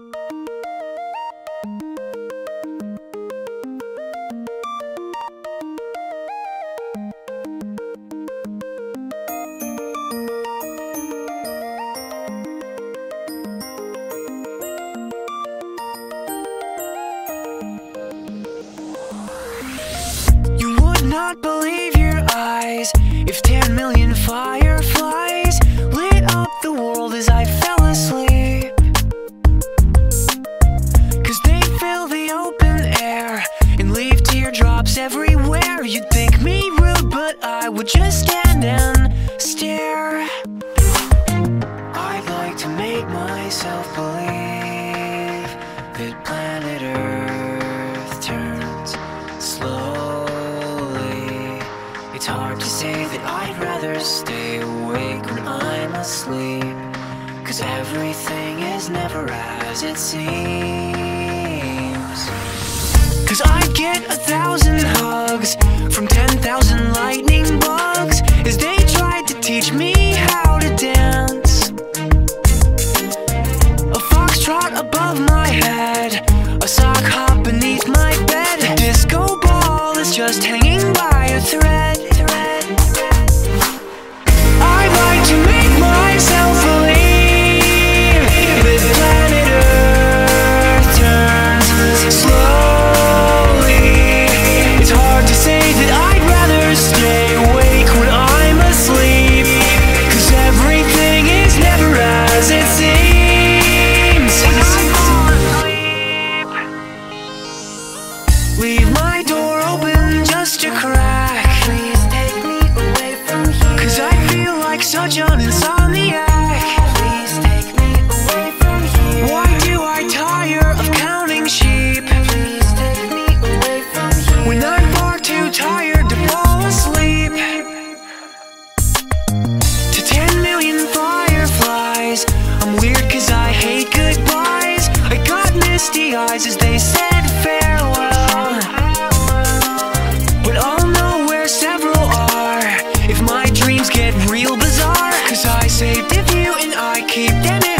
You would not believe your eyes if 10 million rude, but I would just stand and stare. I'd like to make myself believe that planet Earth turns slowly. It's hard to say that I'd rather stay awake when I'm asleep. Cause everything is never as it seems. Cause I get a thousand from 10,000 lightning bugs as they tried to teach me how to dance. A foxtrot above my head, a sock hop beneath my bed. A disco ball is just hanging by a thread, eyes as they said farewell. But oh I'll know where several are if my dreams get real bizarre. Cause I saved a few and I keep them in